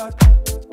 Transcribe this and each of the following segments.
that.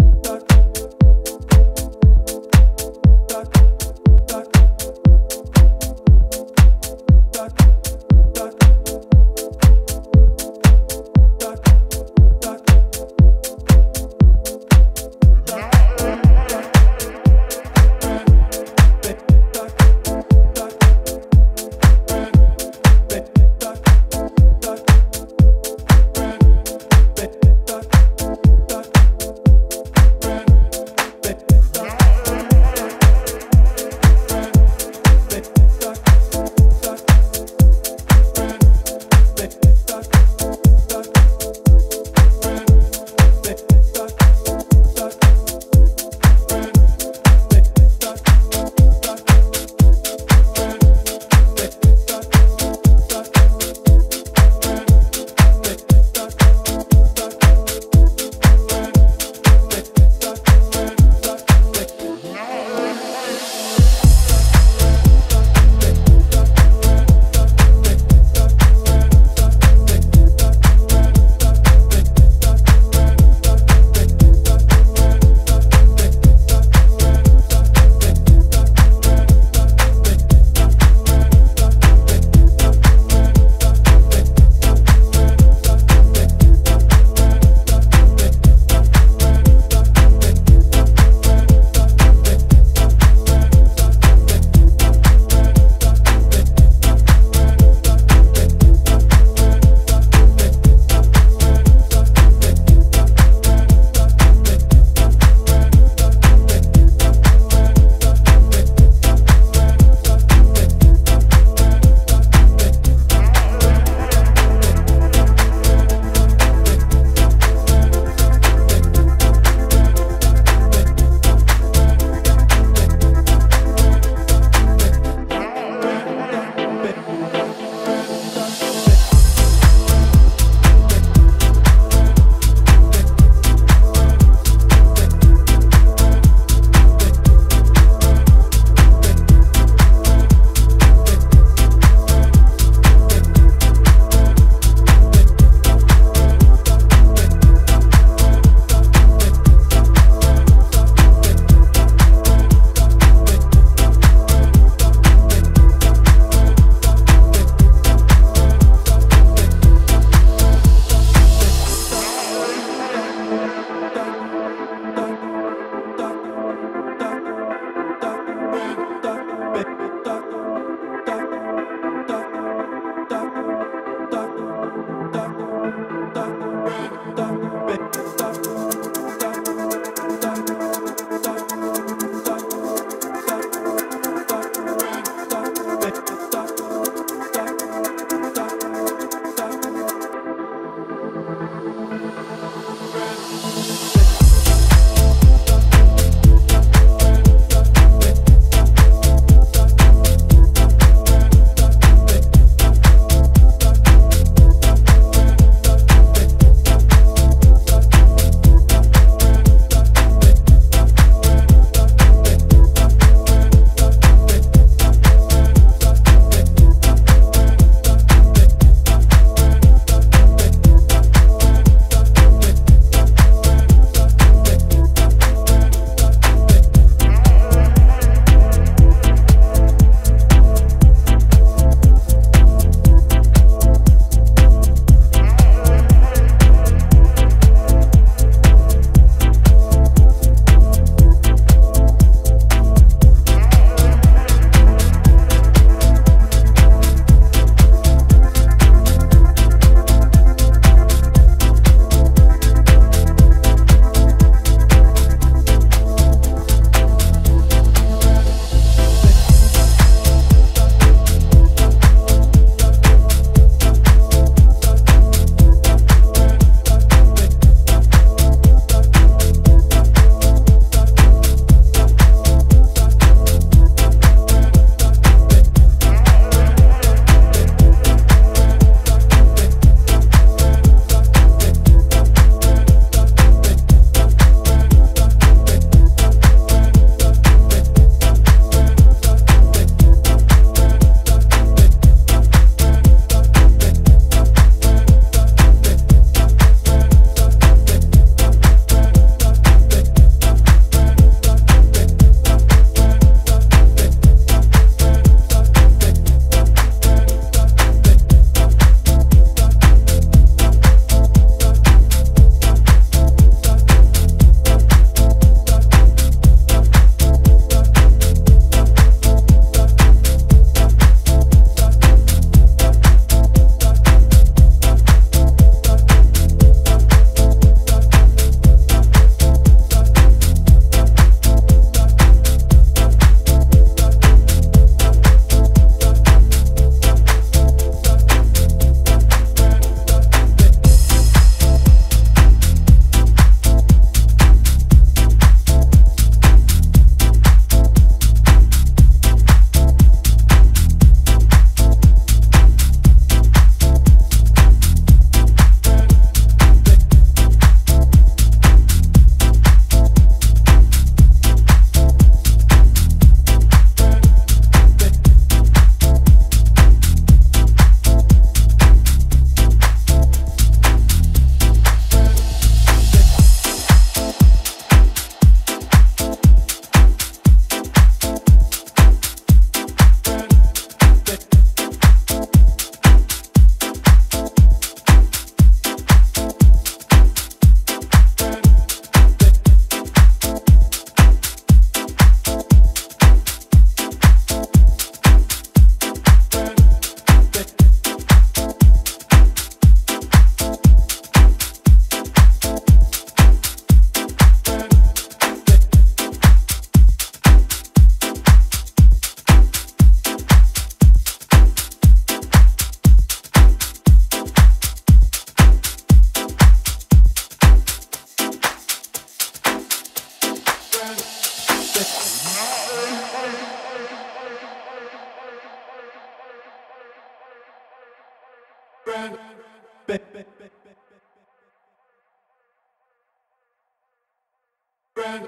Brand